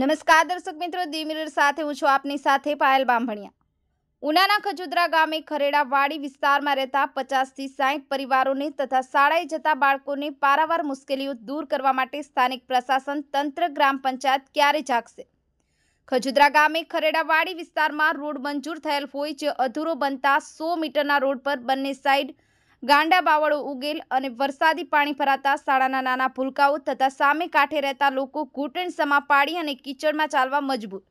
નમસ્કાર દર્શક મિત્રો, દી મિરર સાથે હું છું આપની સાથે પાયલ બાંભણિયા ઉનાના ખજુદરા ગામે ખરેડાવાડી વિસ્તારમાં રહેતા પચાસથી સાઠ પરિવારોને તથા શાળાએ જતા બાળકોને પારાવાર મુશ્કેલીઓ દૂર કરવા માટે સ્થાનિક પ્રશાસન તંત્ર, ગ્રામ પંચાયત ક્યારે જાગશે? ખજુદરા ગામે ખરેડાવાડી વિસ્તારમાં રોડ મંજૂર થયેલ હોય જે અધૂરો બનતા સો મીટરના રોડ પર બંને સાઈડ ગાંડા બાવળો ઉગેલ અને વરસાદી પાણી ભરાતા શાળાના નાના ભૂલકાઓ તથા સામે કાંઠે રહેતા લોકો ઘૂંટણ સમા પાડી અને કીચડમાં ચાલવા મજબૂર.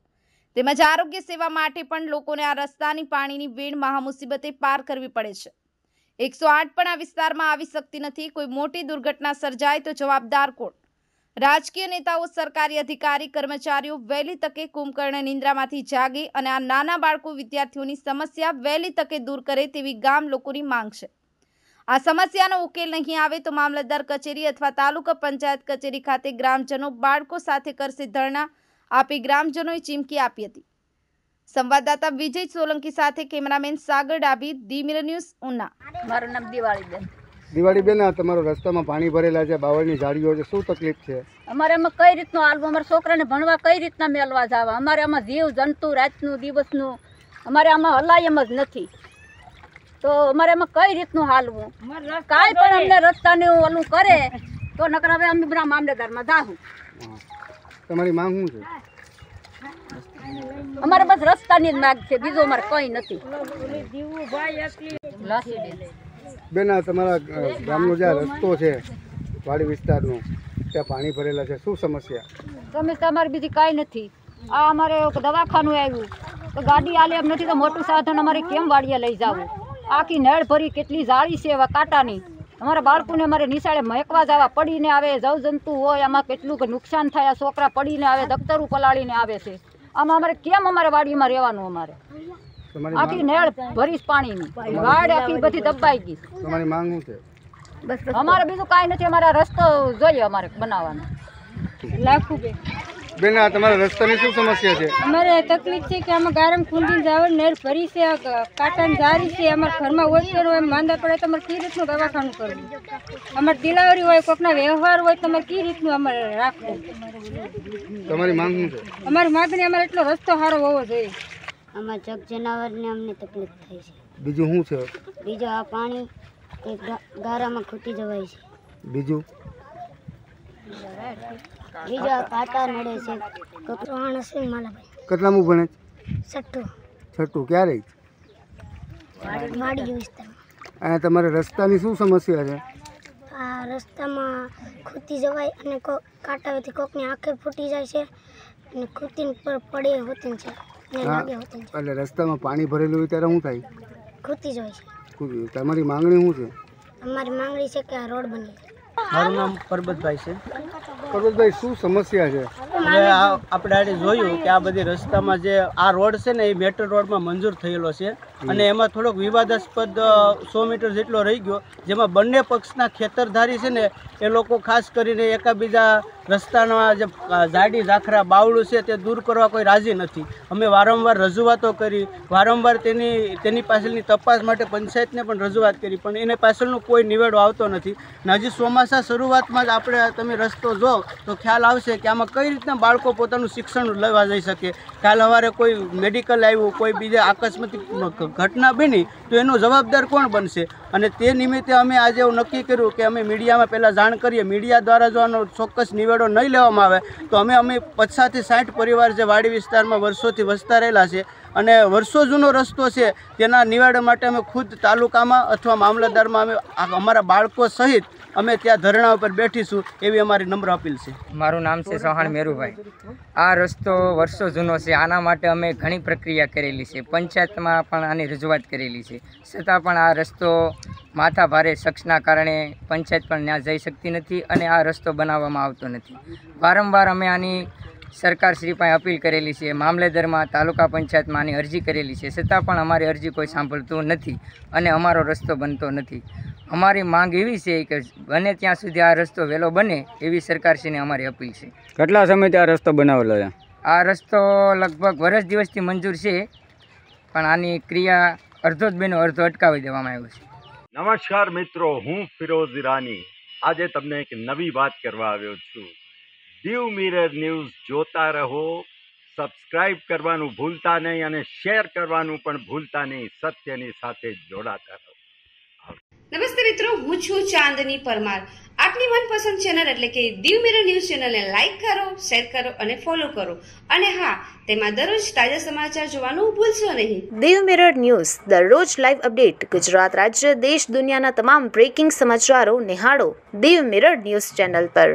તેમજ આરોગ્ય સેવા માટે પણ લોકોને આ રસ્તાની પાણીની વેણ મહામુસીબતે પાર કરવી પડે છે. એકસો આઠ પણ આ વિસ્તારમાં આવી શકતી નથી. કોઈ મોટી દુર્ઘટના સર્જાય તો જવાબદાર કોણ? રાજકીય નેતાઓ, સરકારી અધિકારી, કર્મચારીઓ વહેલી તકે કુંભકર્ણ નિંદ્રામાંથી જાગે અને આ નાના બાળકો વિદ્યાર્થીઓની સમસ્યા વહેલી તકે દૂર કરે તેવી ગામ લોકોની માંગ છે. આ સમસ્યાનો ઉકેલ નહીં આવે તો મામલતદાર કચેરી અથવા તાલુકા પંચાયત કચેરી ખાતે ગ્રામજનો બાળકો સાથે કરશે ધરણા. આપી ગ્રામજનોએ ચીમકી આપી હતી. સંવાદદાતા વિજય સોલંકી સાથે cameraman Sagar Dabhi the news Una. મારું નામ દિવાળીબેન. દિવાળી બેન આ તમારો રસ્તામાં પાણી ભરેલા છે બાવળની ઝાડીઓ છે શું તકલીફ છે? અમારે એમાં કઈ રીતનું હાલવું? અમારા છોકરાને ભણવા કઈ રીતના મેળવા જવા? અમારે આમાં જીવ જંતુ રાતનું દિવસનું અમારે આમાં હલાય એમ જ નથી. તો અમારે એમાં કઈ રીતનું હાલવું? કાંઈ પણ અમને રસ્તાને ઓલું કરે તો નકર હવે અમે બધા મામલેદારમાં જાહું. તમારી માંગ શું છે? અમારે બસ રસ્તાની જ માગ છે બીજું અમારે કઈ નથી. બેન આ તમારા ગામનો જે રસ્તો છે વાડી વિસ્તારનો ત્યાં પાણી ભરેલા છે. શું સમસ્યા? સમસ્યા અમારે બીજી કાંઈ નથી. આ અમારે દવાખાનું આવ્યું. તો ગાડી આલે એમ નથી તો મોટું સાધન અમારે કેમ વાડીએ લઈ જવું? આખી નળ ભરી કેટલી જાળી છે એવા કાંટાની. અમારા બાળકોને અમારે નિશાળે મહેકવા જવા પડીને આવે જવજંતુ હોય આમાં કેટલું નુકસાન થાય છોકરા પડીને આવે દફતરું પલાળીને આવે છે. આમાં અમારે કેમ અમારે વાડીમાં રહેવાનું અમારે? આખી નળ ભરીશ પાણીની. વાડ આખી બધી દબાઈ ગઈ. તમારી માંગ છે? અમારે બીજું કાંઈ નથી અમારે રસ્તો જોઈએ અમારે બનાવવાનો. લાખું બેન આ તમારા રસ્તાની શું સમસ્યા છે? અમારે તકલીફ છે કે આમાં ગારમ ખૂંદી જાવ નેર ભરી છે કાંટાની જારી છે અમારા ઘરમાં હોય હોય માંદા પડે તો અમારે કઈ રીતનું દવાખાનું કરવું? અમારે ડિલિવરી હોય કોકના વ્યવહાર હોય તો અમારે કઈ રીતનું અમારે રાખવું? તમારી માંગણી છે? અમારી માંગણી અમારે એટલો રસ્તો સારો હોવો જોઈએ. આમાં જગ જનાવરને અમને તકલીફ થાય છે. બીજું શું છે? બીજું આ પાણી ગારામાં ખૂટી જવાય છે. બીજું? બીજું પાટા નડે છે. કપરાણ છે માલાભાઈ. કેટલામું ભણે છે? સટ્ટુ છઠ્ઠું ક્યારે? વાડી વિસ્તારમાં. અને તમારે રસ્તાની શું સમસ્યા છે? આ રસ્તામાં ખૂટી જવાય અને કાંટાથી કોકની આંખે ફૂટી જાય છે અને ખૂટીને પર પડે હોતી છે. ને લાગે હોતી છે. એટલે રસ્તામાં પાણી ભરેલું હોય ત્યારે શું થાય? ખૂટી જાય છે. શું- તમારી માંગણી શું છે? અમારી માંગણી છે કે આ રોડ બની જાય. મારું નામ પરબતભાઈ છે. પર્વતભાઈ શું સમસ્યા છે? હવે આ આપણે આજે જોયું કે આ બધી રસ્તામાં જે આ રોડ છે ને એ મેટર રોડમાં મંજૂર થયેલો છે. અને એમાં થોડોક વિવાદાસ્પદ સો મીટર જેટલો રહી ગયો. જેમાં બંને પક્ષના ખેતરધારી છે ને એ લોકો ખાસ કરીને એકાબીજા રસ્તાના જે ઝાડી ઝાખરા બાવળું છે તે દૂર કરવા કોઈ રાજી નથી. અમે વારંવાર રજૂઆતો કરી, વારંવાર તેની તેની પાછળની તપાસ માટે પંચાયતને પણ રજૂઆત કરી, પણ એને પાછળનો કોઈ નિવેડો આવતો નથી. ને હજી ચોમાસા શરૂઆતમાં જ આપણે તમે રસ્તો જો, તો ખ્યાલ આવશે કે આમાં કઈ રીતના બાળકો પોતાનું શિક્ષણ લેવા જઈ શકે. કાલ સવારે કોઈ મેડિકલ આવ્યું, કોઈ બીજા આકસ્મિક ઘટના બની તો એનો જવાબદાર કોણ બનશે? અને તે નિમિત્તે અમે આજે એવું નક્કી કર્યું કે અમે મીડિયામાં પહેલાં જાણ કરીએ. મીડિયા દ્વારા જો આનો ચોક્કસ નિવેડો નહીં લેવામાં આવે, તો અમે અમે પચાસથી સાઠ પરિવાર જે વાડી વિસ્તારમાં વર્ષોથી વસતા રહેલા છે અને વર્ષો જૂનો રસ્તો છે, તેના નિવારણ માટે અમે ખુદ તાલુકામાં અથવા મામલતદારમાં અમે, અમારા બાળકો સહિત અમે ત્યાં ધરણા ઉપર બેઠીશું એવી અમારી નમ્ર અપીલ છે. મારું નામ છે ચૌહાણ મેરુભાઈ. આ રસ્તો વર્ષો જૂનો છે. આના માટે અમે ઘણી પ્રક્રિયા કરેલી છે. પંચાયતમાં પણ આની રજૂઆત કરેલી છે. છતાં પણ આ રસ્તો માથા ભારે શખ્સના કારણે પંચાયત પણ ત્યાં જઈ શકતી નથી અને આ રસ્તો બનાવવામાં આવતો નથી. વારંવાર અમે આની સરકારશ્રી પાસે અપીલ કરેલી છે. મામલેદારમાં તાલુકા પંચાયતમાં આની અરજી કરેલી છે. છતાં પણ અમારી અરજી કોઈ સાંભળતું નથી અને અમારો રસ્તો બનતો નથી. અમારી માંગ એવી છે કે બને ત્યાં સુધી આ રસ્તો વહેલો બને એવી સરકારશ્રીને અમારી અપીલ છે. કેટલા સમયથી આ રસ્તો બનાવેલો છે? આ રસ્તો લગભગ વર્ષ દિવસથી મંજૂર છે પણ આની ક્રિયા અડધો જ બેનો અડધો અટકાવી દેવામાં આવ્યો છે. નમસ્કાર મિત્રો હું ફિરોઝ ઈરાની. આજે તમને એક નવી વાત કરવા આવ્યો છું. દીવ મિરર ન્યૂઝ જોતા રહો સબસ્ક્રાઈબ કરવાનું ભૂલતા નહીં અને શેર કરવાનું પણ ભૂલતા નહીં સત્યની સાથે જોડાતા રહો. નમસ્તે મિત્રો, હું છું ચાંદની પરમાર. આપની મનપસંદ ચેનલ એટલે કે દીવ મિરર ન્યૂઝ ચેનલને લાઇક કરો શેર કરો અને ફોલો કરો. અને હા, તેમાં દરરોજ તાજા સમાચાર જોવાનું ભૂલશો નહીં. દીવ મિરર ન્યૂઝ દરરોજ લાઈવ અપડેટ ગુજરાત રાજ્ય, દેશ દુનિયાના તમામ બ્રેકિંગ સમાચારો નિહાળો દીવ મિરર ન્યૂઝ ચેનલ પર.